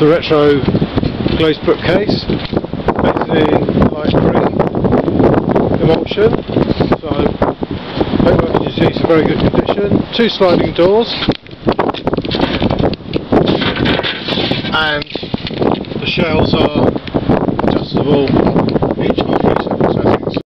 A retro glazed bookcase, painted in light green emulsion. So, hopefully, you see it's in very good condition. Two sliding doors, and the shelves are adjustable